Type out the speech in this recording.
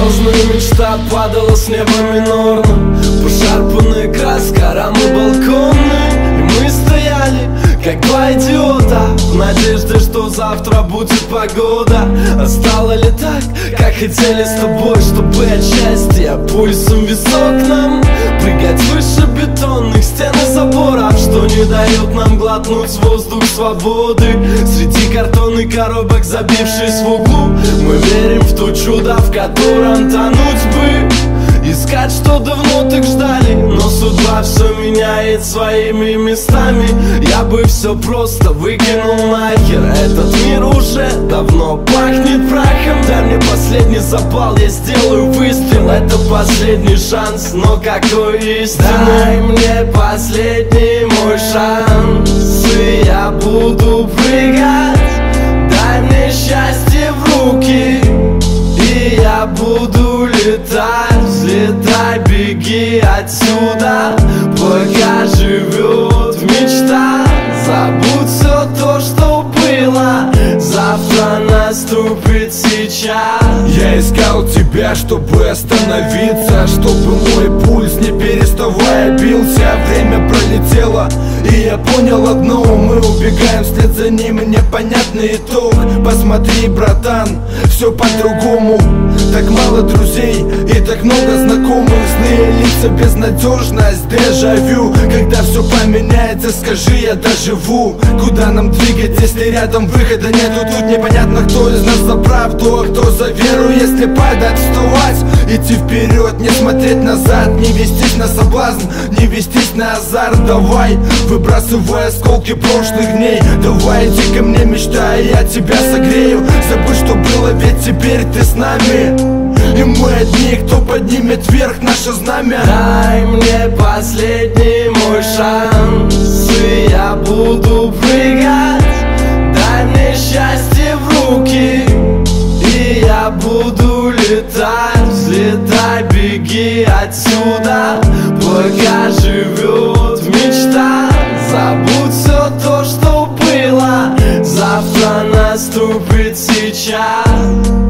Грозная мечта падала с неба минорно Пошарпанная краска, рамы балконные И мы стояли, как два идиота надежде, что завтра будет погода. А стало ли так, как хотели с тобой Чтобы от счастья пульсом висок нам Прыгать выше бетонных стен и заборов Что не дает нам глотнуть воздух свободы. Среди картонных коробок, забившись в углу. Мы верим в то чудо, в котором тонуть бы. Искать, что давно так ждали. Но судьба все меняет своими местами. Я бы все просто выкинул нахер. Этот мир уже давно пахнет прахом. Дай мне последний запал, я сделаю выстрел. Это последний шанс, но какой истинный Дай мне последний мой шанс И я буду прыгать мне счастье в руки И я буду летать Взлетай, беги отсюда. Пока живет мечта Забудь все то, что было. Завтра наступит сейчас Я искал тебя, чтобы остановиться Чтобы мой пульс не переставая бился Время пролетело, и я понял одно. Мы убегаем вслед за ним, непонятный итог. Посмотри, братан, все по-другому. Так мало друзей и так много знакомых. Злые лица, безнадежность, дежавю. Когда все поменяется, скажи, я доживу. Куда нам двигать, если рядом выхода нету? Тут непонятно, кто из нас за правду, а кто за веру. Если падать, вставать, идти вперед Не смотреть назад, не вестись на соблазн Не вестись на азарт, давай Выбрасывай осколки прошлых дней. Давай иди ко мне, мечтай, я тебя согрею. Забудь, что было, ведь теперь ты с нами и мы одни, кто поднимет вверх наше знамя. Дай мне последний мой шанс И я буду прыгать Дай мне счастье в руки. И я буду летать Взлетай, беги отсюда. Пока живет мечта. Забудь все то, что было. Завтра наступит сейчас